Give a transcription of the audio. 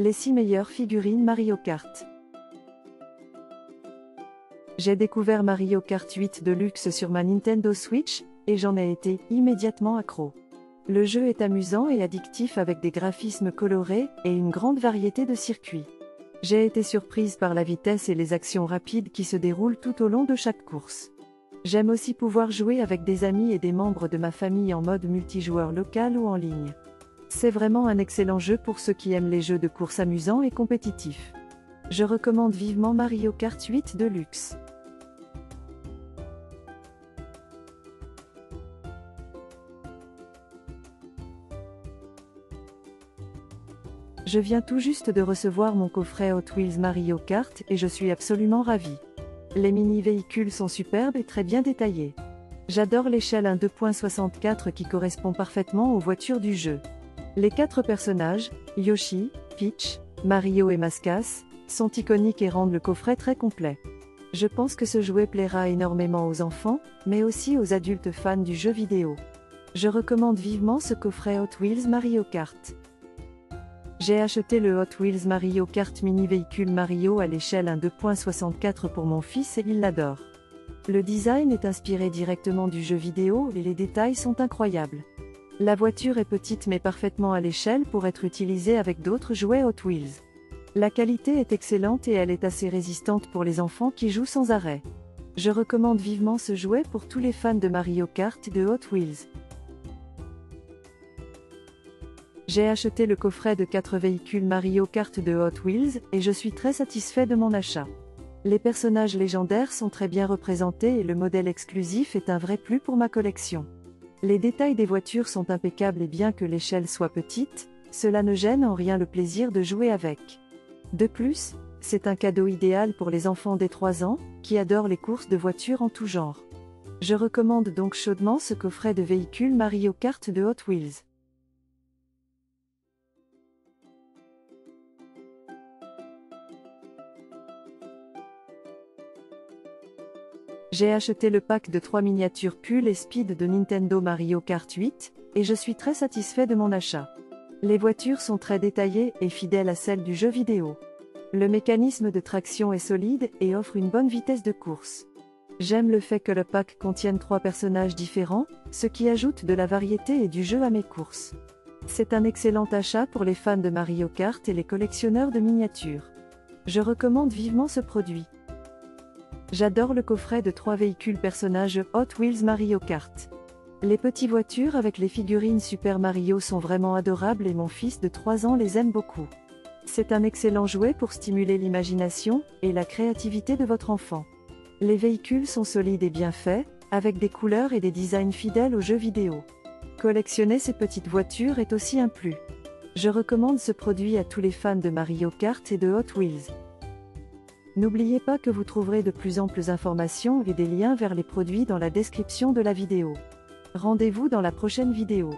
Les 6 meilleures figurines Mario Kart. J'ai découvert Mario Kart 8 Deluxe sur ma Nintendo Switch, et j'en ai été immédiatement accro. Le jeu est amusant et addictif avec des graphismes colorés et une grande variété de circuits. J'ai été surprise par la vitesse et les actions rapides qui se déroulent tout au long de chaque course. J'aime aussi pouvoir jouer avec des amis et des membres de ma famille en mode multijoueur local ou en ligne. C'est vraiment un excellent jeu pour ceux qui aiment les jeux de course amusants et compétitifs. Je recommande vivement Mario Kart 8 Deluxe. Je viens tout juste de recevoir mon coffret Hot Wheels Mario Kart et je suis absolument ravi. Les mini-véhicules sont superbes et très bien détaillés. J'adore l'échelle 1 2.64 qui correspond parfaitement aux voitures du jeu. Les quatre personnages, Yoshi, Peach, Mario et Mascas, sont iconiques et rendent le coffret très complet. Je pense que ce jouet plaira énormément aux enfants, mais aussi aux adultes fans du jeu vidéo. Je recommande vivement ce coffret Hot Wheels Mario Kart. J'ai acheté le Hot Wheels Mario Kart mini véhicule Mario à l'échelle 1 2.64 pour mon fils et il l'adore. Le design est inspiré directement du jeu vidéo et les détails sont incroyables. La voiture est petite mais parfaitement à l'échelle pour être utilisée avec d'autres jouets Hot Wheels. La qualité est excellente et elle est assez résistante pour les enfants qui jouent sans arrêt. Je recommande vivement ce jouet pour tous les fans de Mario Kart de Hot Wheels. J'ai acheté le coffret de 4 véhicules Mario Kart de Hot Wheels, et je suis très satisfait de mon achat. Les personnages légendaires sont très bien représentés et le modèle exclusif est un vrai plus pour ma collection. Les détails des voitures sont impeccables et bien que l'échelle soit petite, cela ne gêne en rien le plaisir de jouer avec. De plus, c'est un cadeau idéal pour les enfants des 3 ans, qui adorent les courses de voitures en tout genre. Je recommande donc chaudement ce coffret de véhicules Mario Kart de Hot Wheels. J'ai acheté le pack de 3 miniatures Pull et Speed de Nintendo Mario Kart 8, et je suis très satisfait de mon achat. Les voitures sont très détaillées et fidèles à celles du jeu vidéo. Le mécanisme de traction est solide et offre une bonne vitesse de course. J'aime le fait que le pack contienne trois personnages différents, ce qui ajoute de la variété et du jeu à mes courses. C'est un excellent achat pour les fans de Mario Kart et les collectionneurs de miniatures. Je recommande vivement ce produit. J'adore le coffret de trois véhicules personnages Hot Wheels Mario Kart. Les petites voitures avec les figurines Super Mario sont vraiment adorables et mon fils de 3 ans les aime beaucoup. C'est un excellent jouet pour stimuler l'imagination et la créativité de votre enfant. Les véhicules sont solides et bien faits, avec des couleurs et des designs fidèles aux jeux vidéo. Collectionner ces petites voitures est aussi un plus. Je recommande ce produit à tous les fans de Mario Kart et de Hot Wheels. N'oubliez pas que vous trouverez de plus amples informations et des liens vers les produits dans la description de la vidéo. Rendez-vous dans la prochaine vidéo.